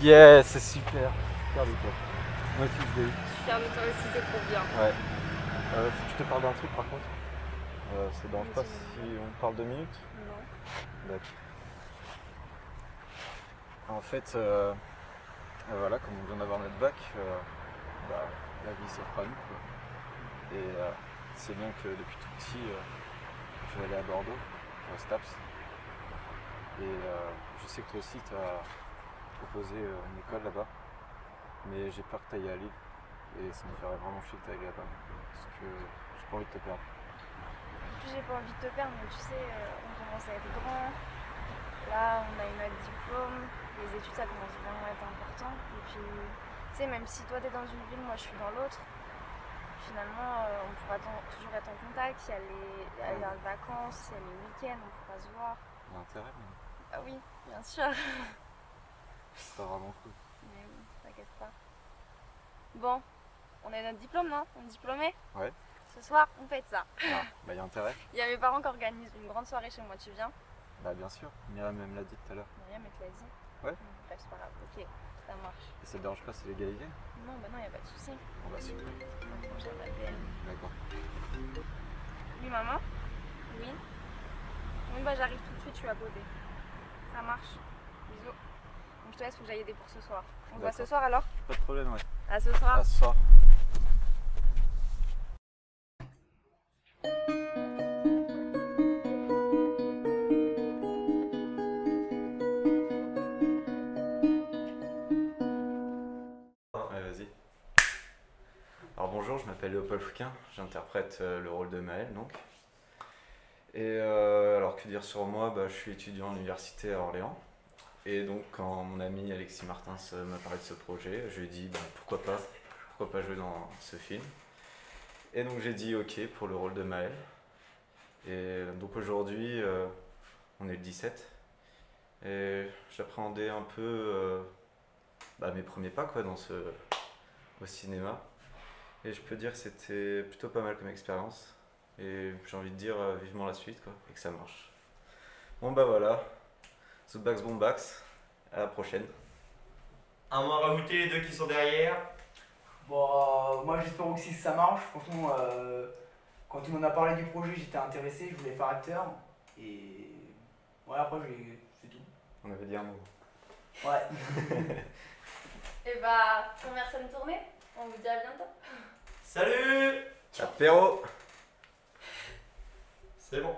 Yeah, c'est super. Super de toi. Moi aussi je l'ai eu. Fière de toi aussi, c'est trop bien. Ouais. Euh, faut que je te parle d'un truc par contre. Euh, ça dérange pas si on parle deux minutes Non. D'accord. En fait, euh, euh, voilà, comme on vient d'avoir notre bac, euh, bah, la vie s'offre à nous. quoi. Et c'est bien que depuis tout petit, je vais aller à Bordeaux, au STAPS. Et je sais que toi aussi, tu as proposé euh, une école là-bas. Mais j'ai peur que tu ailles à Lille. Et ça me ferait vraiment chier que tu ailles là-bas. Parce que j'ai pas envie de te perdre. Plus j'ai pas envie de te perdre, mais tu sais, euh, on commence à être grand. Là, on a eu notre diplôme. Les études, ça commence vraiment à être important. Et puis, tu sais, même si toi t'es dans une ville, moi je suis dans l'autre, finalement, euh, on pourra toujours être en contact. Il y a les, il y a les vacances, il y a les week-ends, on pourra se voir. Il y a intérêt, mais Ah oui, bien sûr. c'est pas vraiment cool. Mais oui, t'inquiète pas. Bon, on a notre diplôme, non? On est diplômé? Ouais. Ce soir, on fête ça. Ah, bah y a intérêt. Il y a mes parents qui organisent une grande soirée chez moi, tu viens? Bah bien sûr. Myriam même l'a dit tout à l'heure. Myriam, elle te l'a dit? Ouais. Bref, c'est pas grave, ok, ça marche. Et ça te dérange pas, c'est légalisé? Non, bah non, y a pas de souci. Bon bah super. D'accord. Oui, maman? Oui Oui, bah j'arrive tout de suite, je suis à côté. Ça marche. Bisous. Je te laisse, faut que j'aille aider pour ce soir. On se voit ce soir alors Pas de problème, ouais. À ce soir. À ce soir. Alors bonjour, je m'appelle Léopold Fouquin, j'interprète euh, le rôle de Maël donc. Et euh, alors que dire sur moi, bah, je suis étudiant à l'université à Orléans. Et donc quand mon ami Alexis Martins euh, m'a parlé de ce projet, je lui ai dit bah, pourquoi pas, pourquoi pas jouer dans ce film. Et donc j'ai dit ok pour le rôle de Maël. Et donc aujourd'hui, euh, on est le 17. Et j'appréhendais un peu euh, bah, mes premiers pas quoi, dans ce, au cinéma. Et je peux dire que c'était plutôt pas mal comme expérience. Et j'ai envie de dire euh, vivement la suite quoi, et que ça marche. Bon bah voilà, Zoobax Bombax, à la prochaine. Un mot à rajouter, les deux qui sont derrière. Bon, euh, moi j'espère aussi que ça marche. Franchement, euh, quand tu m'en as parlé du projet, j'étais intéressé, je voulais faire acteur. Et voilà, après j'ai- c'est tout. On avait dit un mot. Ouais. Et bah, première scène tournée, on vous dit à bientôt. Salut Apéro C'est bon.